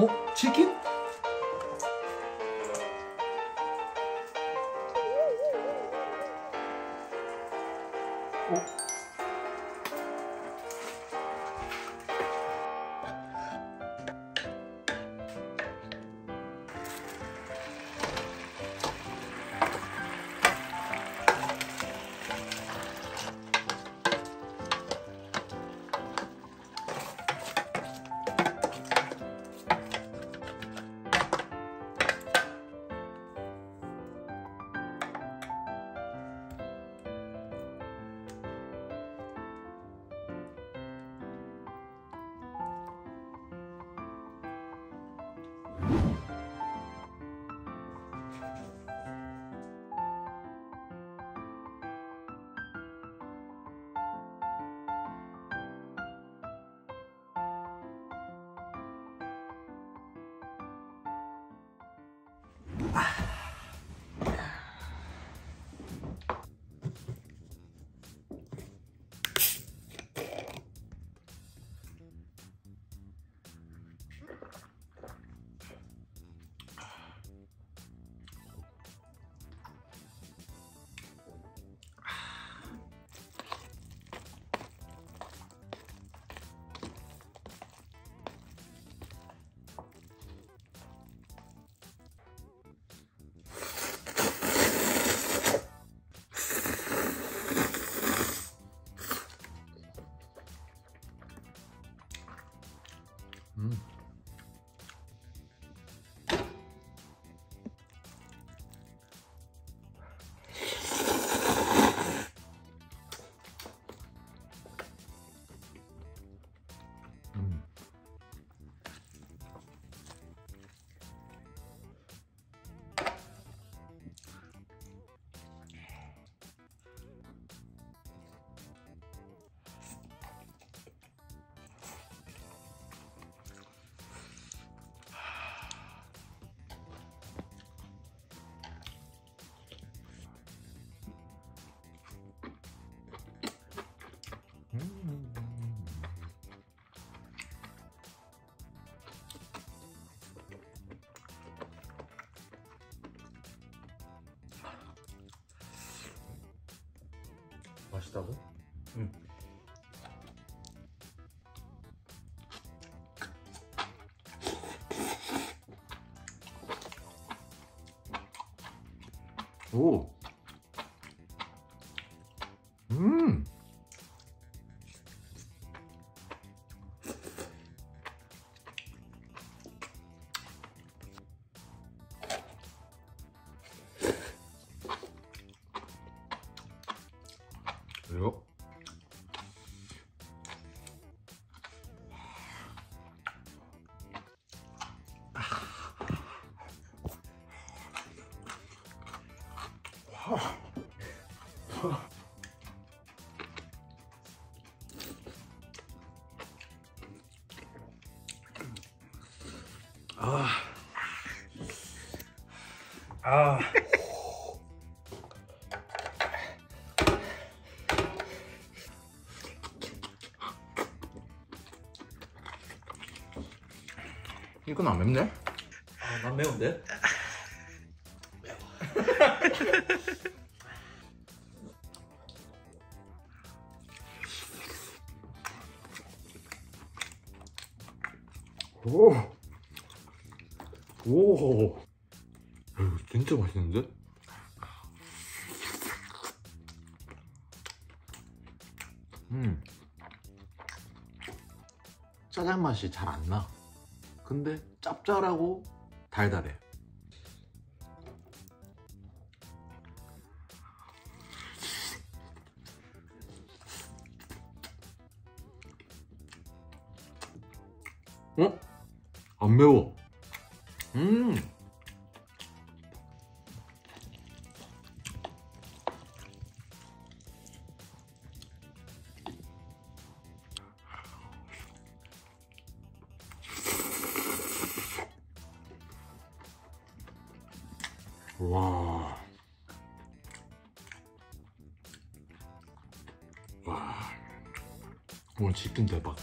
어? 치킨? 어? 맛있다고? 응. 오. 음. Bonjour. 이건 안 맵네? 아, 난 매운데? 오. 오. 이거 진짜 맛있는데? 음. 짜장 맛이 잘 안 나. 근데 짭짤하고 달달해. 어? 안 매워. 음. 와. 와. 오늘 치킨 대박.